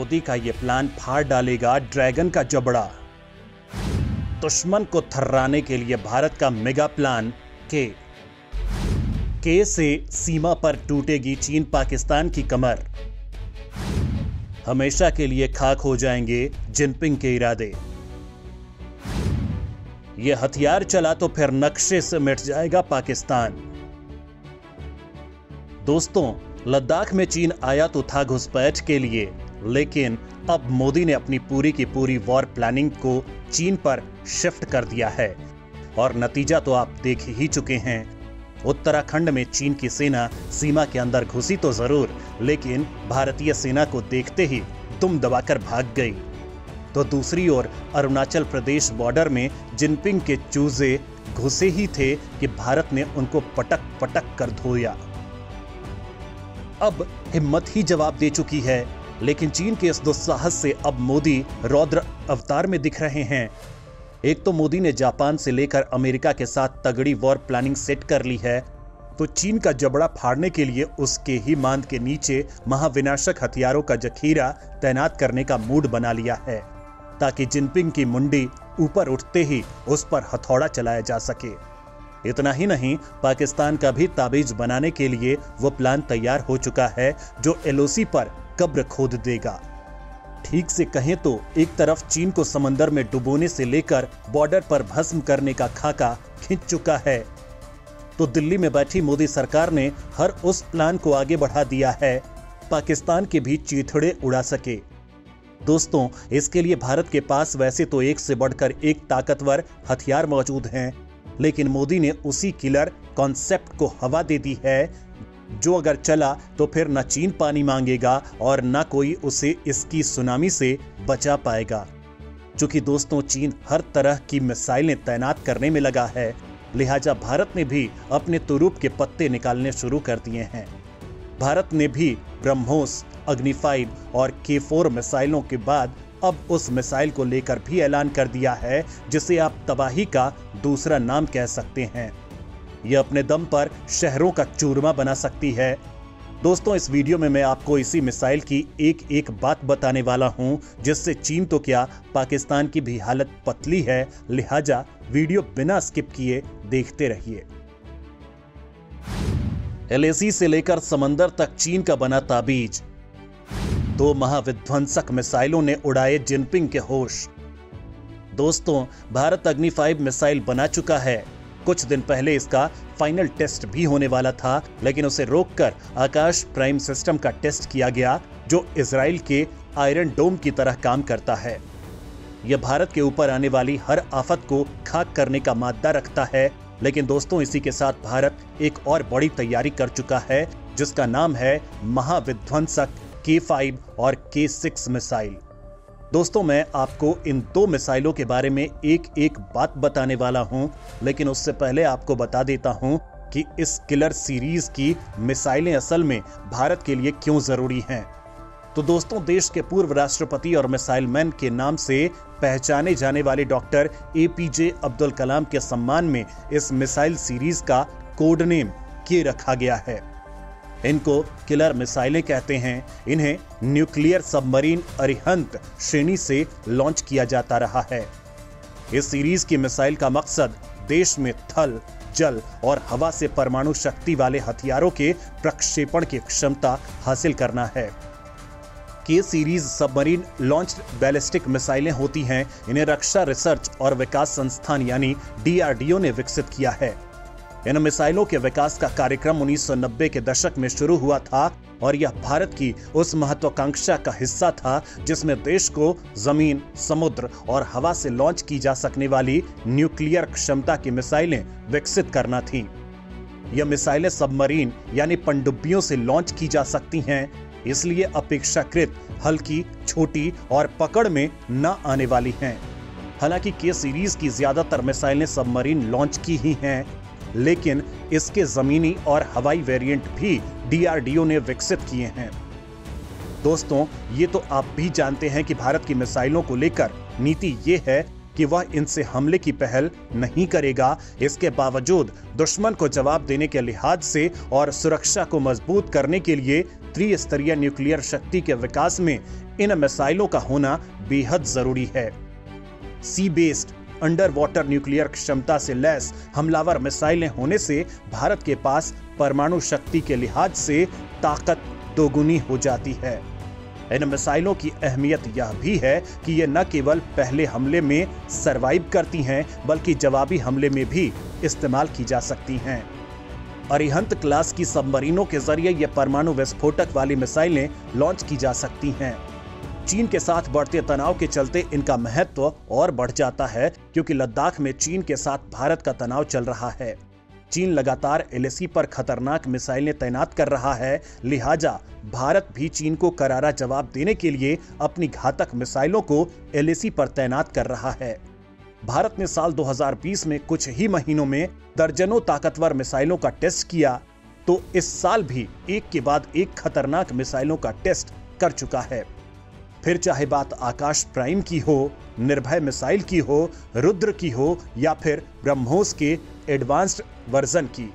मोदी का ये प्लान फाड़ डालेगा ड्रैगन का जबड़ा। दुश्मन को थर्राने के लिए भारत का मेगा प्लान के। के से सीमा पर टूटेगी चीन पाकिस्तान की कमर। हमेशा के लिए खाक हो जाएँगे जिनपिंग के इरादे। ये हथियार चला तो फिर नक्शे से मिट जाएगा पाकिस्तान। दोस्तों, लद्दाख में चीन आया तो था घुसपैठ के लिए। लेकिन अब मोदी ने अपनी पूरी की पूरी वॉर प्लानिंग को चीन पर शिफ्ट कर दिया है। और नतीजा तो आप देख ही चुके हैं। उत्तराखंड में चीन की सेना सीमा के अंदर घुसी तो ज़रूर, लेकिन भारतीय सेना को देखते ही दुम दबाकर भाग गई। तो दूसरी ओर अरुणाचल प्रदेश बॉर्डर में जिनपिंग के चूजे घुसे ही थे कि भारत ने उनको पटक पटक कर धोया। अब हिम्मत ही जवाब दे चुकी है लेकिन चीन के इस दुस्साहस से अब मोदी रौद्र अवतार में दिख रहे हैं। एक तो मोदी ने जापान से लेकर अमेरिका के साथ तगड़ी वॉर प्लानिंग सेट कर ली है तो चीन का जबड़ा फाड़ने के लिए उसके ही मांद के नीचे महाविनाशक हथियारों का जखीरा तैनात करने का मूड बना लिया है, ताकि जिनपिंग की मुंडी ऊपर उठते ही उस पर हथौड़ा चलाया जा सके। इतना ही नहीं, पाकिस्तान का भी ताबीज बनाने के लिए वो प्लान तैयार हो चुका है, जो एलओसी पर कब्र खोद देगा। ठीक से कहें तो एक तरफ़ चीन को समंदर में डुबोने से लेकर बॉर्डर पर भस्म करने का खाका खींच चुका है। तो दिल्ली में बैठी मोदी सरकार ने हर उस प्लान को आगे बढ़ा दिया है। पाकिस्तान के भी चीथड़े उड़ा सके। दोस्तों, इसके लिए भारत के पास वैसे तो एक से बढ़कर एक ताकतवर हथियार मौजूद हैं, लेकिन मोदी ने उसी किलर कॉन्सेप्ट को हवा दे दी है जो अगर चला तो फिर न चीन पानी मांगेगा और न कोई उसे इसकी सुनामी से बचा पाएगा। क्योंकि दोस्तों, चीन हर तरह की मिसाइलें तैनात करने में लगा है, लिहाजा भारत ने भी अपने तुरूप के पत्ते निकालने शुरू कर दिए हैं। भारत ने भी ब्रह्मोस अग्नि फाइव और के फोर मिसाइलों के बाद अब उस मिसाइल को लेकर भी ऐलान कर दिया है, जिसे आप तबाही का दूसरा नाम कह सकते हैं। यह अपने दम पर शहरों का चूरमा बना सकती है। दोस्तों, इस वीडियो में मैं आपको इसी मिसाइल की एक एक बात बताने वाला हूँ, जिससे चीन तो क्या पाकिस्तान की भी हालत पतली है, लिहाजा वीडियो बिना स्किप किए देखते रहिए। एलएसी से लेकर समंदर तक चीन का बना ताबीज। दो महाविध्वंसक मिसाइलों ने उड़ाए जिनपिंग के होश। दोस्तों, भारत अग्नि फाइव मिसाइल बना चुका है। कुछ दिन पहले इसका फाइनल टेस्ट भी होने वाला था, लेकिन उसे रोककर आकाश प्राइम सिस्टम का टेस्ट किया गया, जो इसराइल के आयरन डोम की तरह काम करता है। यह भारत के ऊपर आने वाली हर आफत को खाक करने का मादा रखता है, लेकिन दोस्तों इसी के साथ भारत एक और बड़ी तैयारी कर चुका है, जिसका नाम है महाविध्वंसक के फाइव और के सिक्स मिसाइल। दोस्तों, मैं आपको इन दो मिसाइलों के बारे में एक एक बात बताने वाला हूँ, लेकिन उससे पहले आपको बता देता हूँ कि इस किलर सीरीज़ की मिसाइलें असल में भारत के लिए क्यों ज़रूरी हैं। तो दोस्तों, देश के पूर्व राष्ट्रपति और मिसाइल मैन के नाम से पहचाने जाने वाले doctor A P J Abdul Kalam के सम्मान में इस मिसाइल सीरीज़ का कोड नेम के रखा गया है। इनको किलर मिसाइलें कहते हैं। इन्हें न्यूक्लियर सबमरीन अरिहंत श्रेणी से लॉन्च किया जाता रहा है। इस सीरीज़ की मिसाइल का मकसद देश में थल, जल और हवा से परमाणु शक्ति वाले हथियारों के प्रक्षेपण की क्षमता हासिल करना है। के सीरीज़ सबमरीन लॉन्च बैलिस्टिक मिसाइलें होती हैं। इन्हें रक्षा रिसर्च और विकास संस्थान यानी डीआरडीओ ने विकसित किया है। इन मिसाइलों के विकास का कार्यक्रम 1990 के दशक में शुरू हुआ था और यह भारत की उस महत्वाकांक्षा का हिस्सा था जिसमें देश को ज़मीन, समुद्र और हवा से लॉन्च की जा सकने वाली न्यूक्लियर क्षमता की मिसाइलें विकसित करना थी। यह मिसाइलें सबमरीन, यानी पनडुब्बियों से लॉन्च की जा सकती हैं, इसलिए अपेक्षाकृत हल्की, छोटी और पकड़ में न आने वाली हैं। हालाँकि के सीरीज़ की ज़्यादातर मिसाइलें सबमरीन लॉन्च की ही हैं। लेकिन इसके जमीनी और हवाई वेरिएंट भी डीआरडीओ ने विकसित किए हैं। दोस्तों, ये तो आप भी जानते हैं कि भारत की मिसाइलों को लेकर नीति ये है कि वह इनसे हमले की पहल नहीं करेगा। इसके बावजूद दुश्मन को जवाब देने के लिहाज से और सुरक्षा को मज़बूत करने के लिए त्रिस्तरीय न्यूक्लियर शक्ति के विकास में इन मिसाइलों का होना बेहद ज़रूरी है। Sea based under water nuclear क्षमता से लैस हमलावर मिसाइलें होने से भारत के पास परमाणु शक्ति के लिहाज से ताकत दोगुनी हो जाती है। इन मिसाइलों की अहमियत यह भी है कि ये न केवल पहले हमले में सरवाइव करती हैं, बल्कि जवाबी हमले में भी इस्तेमाल की जा सकती हैं। अरिहंत क्लास की सबमरीनों के ज़रिए ये परमाणु विस्फोटक वाली मिसाइलें लॉन्च की जा सकती हैं। चीन के साथ बढ़ते तनाव के चलते इनका महत्व और बढ़ जाता है, क्योंकि लद्दाख में चीन के साथ भारत का तनाव चल रहा है। चीन लगातार एलएसी पर खतरनाक मिसाइलें तैनात कर रहा है। लिहाजा भारत भी चीन को करारा जवाब देने के लिए अपनी घातक मिसाइलों को एलएसी पर तैनात कर रहा है। भारत ने साल 2020 में कुछ ही महीनों में दर्जनों ताकतवर मिसाइलों का टेस्ट किया तो इस साल भी एक के बाद एक खतरनाक मिसाइलों का टेस्ट कर चुका है। फिर चाहे बात आकाश प्राइम की हो, निर्भय मिसाइल की हो, रुद्र की हो, या फिर ब्रह्मोस के एडवांस्ड वर्जन की।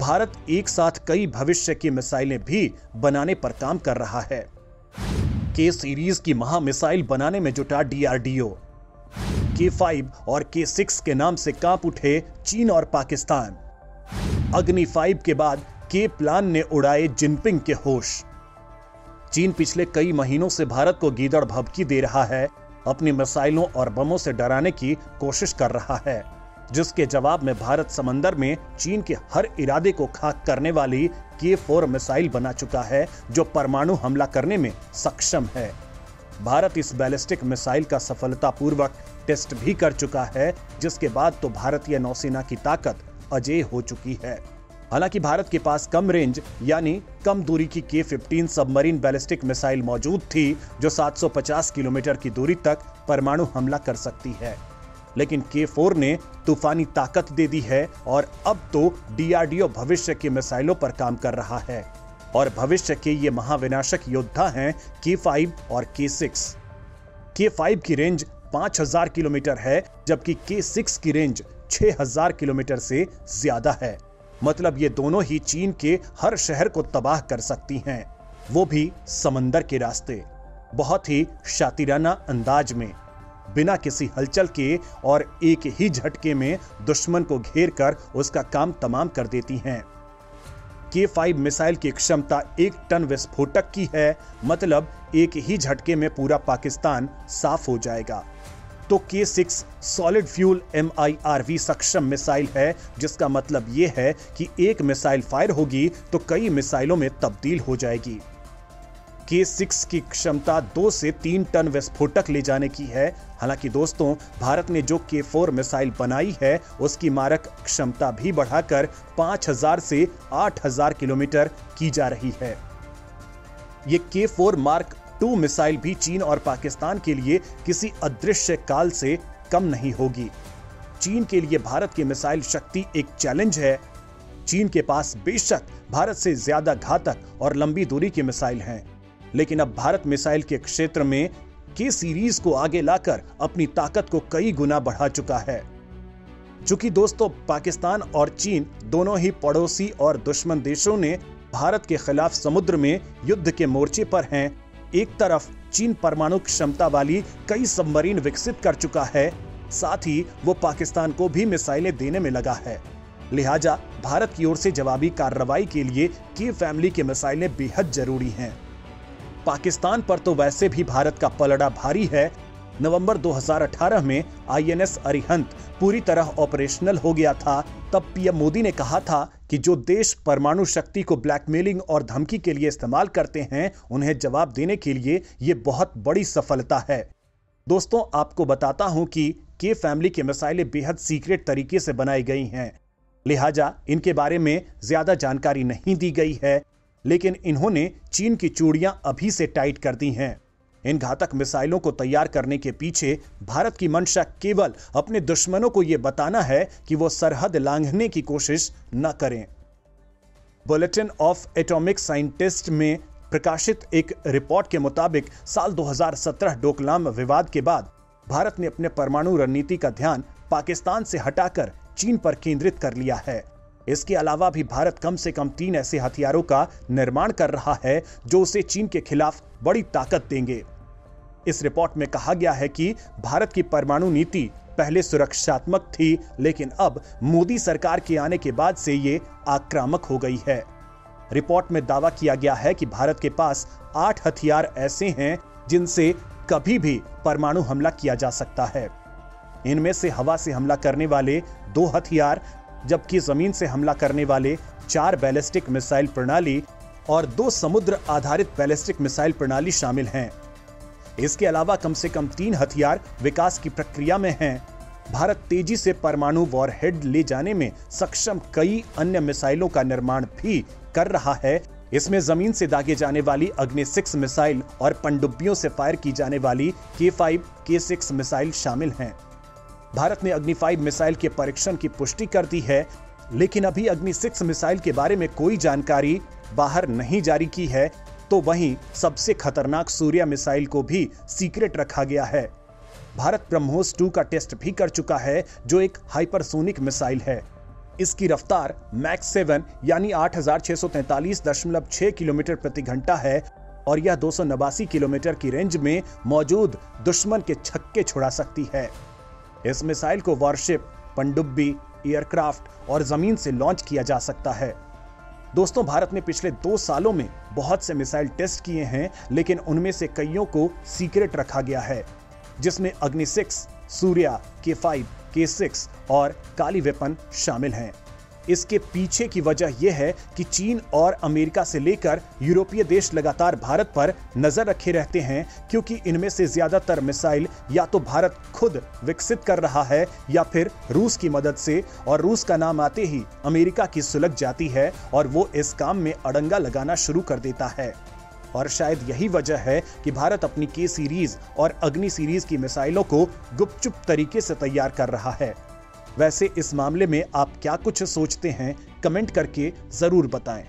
भारत एक साथ कई भविष्य की मिसाइलें भी बनाने पर काम कर रहा है। के सीरीज़ की महा मिसाइल बनाने में जुटा डीआरडीओ। के फाइव और के सिक्स के नाम से काँप उठे चीन और पाकिस्तान। अग्नि फाइव के बाद के प्लान ने उड़ाए जिनपिंग के होश। चीन पिछले कई महीनों से भारत को गीदड़ भभकी दे रहा है, अपनी मिसाइलों और बमों से डराने की कोशिश कर रहा है, जिसके जवाब में भारत समंदर में चीन के हर इरादे को खाक करने वाली के फोर मिसाइल बना चुका है, जो परमाणु हमला करने में सक्षम है। भारत इस बैलिस्टिक मिसाइल का सफलतापूर्वक टेस्ट भी कर चुका है, जिसके बाद तो भारतीय नौसेना की ताकत अजय हो चुकी है। हालाँकि भारत के पास कम रेंज, यानी कम दूरी की के फिफ्टीन सबमरीन बैलिस्टिक मिसाइल मौजूद थी, जो 750 किलोमीटर की दूरी तक परमाणु हमला कर सकती है। लेकिन के फोर ने तूफानी ताकत दे दी है और अब तो डीआरडीओ भविष्य की मिसाइलों पर काम कर रहा है। और भविष्य के ये महाविनाशक योद्धा हैं के फाइव और के सिक्स के फाइव की रेंज 5000 किलोमीटर है, जबकि के सिक्स की रेंज 6000 किलोमीटर से ज़्यादा है। मतलब ये दोनों ही चीन के हर शहर को तबाह कर सकती हैं। वो भी समंदर के रास्ते, बहुत ही शातिराना अंदाज में, बिना किसी हलचल के और एक ही झटके में दुश्मन को घेर कर उसका काम तमाम कर देती हैं। के फाइव मिसाइल की क्षमता एक टन विस्फोटक की है मतलब एक ही झटके में पूरा पाकिस्तान साफ़ हो जाएगा। तो K six solid fuel M सक्षम मिसाइल है, जिसका मतलब यह है कि एक मिसाइल फायर होगी तो कई मिसाइलों में तब्दील हो जाएगी। के सिक्स की क्षमता दो से तीन टन विस्फोटक ले जाने की है। हालाँकि दोस्तों, भारत ने जो के फोर मिसाइल बनाई है, उसकी मारक क्षमता भी बढ़ाकर 5000 से 8000 किलोमीटर की जा रही है। ये के फोर मार्क टू मिसाइल भी चीन और पाकिस्तान के लिए किसी अदृश्य काल से कम नहीं होगी। चीन के लिए भारत की मिसाइल शक्ति एक चैलेंज है। चीन के पास बेशक भारत से ज़्यादा घातक और लंबी दूरी की मिसाइल हैं, लेकिन अब भारत मिसाइल के क्षेत्र में के सीरीज़ को आगे लाकर अपनी ताकत को कई गुना बढ़ा चुका है। चूँकि दोस्तों, पाकिस्तान और चीन दोनों ही पड़ोसी और दुश्मन देशों ने भारत के खिलाफ समुद्र में युद्ध के मोर्चे पर हैं एक तरफ़ चीन परमाणु क्षमता वाली कई सबमरीन विकसित कर चुका है, साथ ही वो पाकिस्तान को भी मिसाइलें देने में लगा है। लिहाजा भारत की ओर से जवाबी कार्रवाई के लिए की फैमिली की मिसाइलें बेहद ज़रूरी हैं। पाकिस्तान पर तो वैसे भी भारत का पलड़ा भारी है। नवंबर 2018 में आईएनएस अरिहंत पूरी तरह ऑपरेशनल हो गया था तब पीएम मोदी ने कहा था कि जो देश परमाणु शक्ति को ब्लैकमेलिंग और धमकी के लिए इस्तेमाल करते हैं, उन्हें जवाब देने के लिए ये बहुत बड़ी सफलता है। दोस्तों, आपको बताता हूँ कि के फैमिली की मिसाइलें बेहद सीक्रेट तरीके से बनाई गई हैं। लिहाजा इनके बारे में ज़्यादा जानकारी नहीं दी गई है, लेकिन इन्होंने चीन की चूड़ियाँ अभी से टाइट कर दी हैं। इन घातक मिसाइलों को तैयार करने के पीछे भारत की मंशा केवल अपने दुश्मनों को यह बताना है कि वो सरहद लांघने की कोशिश न करें। बुलेटिन ऑफ़ एटॉमिक साइंटिस्ट में प्रकाशित एक रिपोर्ट के मुताबिक साल 2017 डोकलाम विवाद के बाद भारत ने अपने परमाणु रणनीति का ध्यान पाकिस्तान से हटाकर चीन पर केंद्रित कर लिया है। इसके अलावा भी भारत कम से कम तीन ऐसे हथियारों का निर्माण कर रहा है जो उसे चीन के खिलाफ बड़ी ताकत देंगे। इस रिपोर्ट में कहा गया है कि भारत की परमाणु नीति पहले सुरक्षात्मक थी, लेकिन अब मोदी सरकार के आने के बाद से ये आक्रामक हो गई है। रिपोर्ट में दावा किया गया है कि भारत के पास आठ हथियार ऐसे हैं जिनसे कभी भी परमाणु हमला किया जा सकता है। इनमें से हवा से हमला करने वाले दो हथियार, जबकि ज़मीन से हमला करने वाले चार बैलिस्टिक मिसाइल प्रणाली और दो समुद्र आधारित बैलिस्टिक मिसाइल प्रणाली शामिल हैं। इसके अलावा कम से कम तीन हथियार विकास की प्रक्रिया में हैं। भारत तेज़ी से परमाणु वॉरहेड ले जाने में सक्षम कई अन्य मिसाइलों का निर्माण भी कर रहा है। इसमें ज़मीन से दागे जाने वाली अग्नि सिक्स मिसाइल और पनडुब्बियों से फायर की जाने वाली के फाइव के सिक्स मिसाइल शामिल हैं। भारत ने अग्नि फाइव मिसाइल के परीक्षण की पुष्टि कर दी है, लेकिन अभी अग्नि सिक्स मिसाइल के बारे में कोई जानकारी बाहर नहीं जारी की है। तो वहीं सबसे खतरनाक सूर्या मिसाइल को भी सीक्रेट रखा गया है। भारत ब्रह्मोस टू का टेस्ट भी कर चुका है जो एक हाइपरसोनिक मिसाइल है। इसकी रफ्तार मैक्स सेवन यानी 8,643.6 किलोमीटर प्रति घंटा है और यह दो किलोमीटर की रेंज में मौजूद दुश्मन के छक्के छुड़ा सकती है। इस मिसाइल को वॉरशिप पनडुब्बी एयरक्राफ्ट और ज़मीन से लॉन्च किया जा सकता है। दोस्तों, भारत ने पिछले दो सालों में बहुत से मिसाइल टेस्ट किए हैं, लेकिन उनमें से कईयों को सीक्रेट रखा गया है, जिसमें अग्नि सिक्स सूर्या, के फाइव, के सिक्स और काली वेपन शामिल हैं। इसके पीछे की वजह यह है कि चीन और अमेरिका से लेकर यूरोपीय देश लगातार भारत पर नज़र रखे रहते हैं, क्योंकि इनमें से ज़्यादातर मिसाइल या तो भारत खुद विकसित कर रहा है या फिर रूस की मदद से, और रूस का नाम आते ही अमेरिका की सुलग जाती है और वो इस काम में अड़ंगा लगाना शुरू कर देता है। और शायद यही वजह है कि भारत अपनी के सीरीज़ और अग्नि सीरीज़ की मिसाइलों को गुपचुप तरीके से तैयार कर रहा है। वैसे इस मामले में आप क्या कुछ सोचते हैं कमेंट करके ज़रूर बताएँ।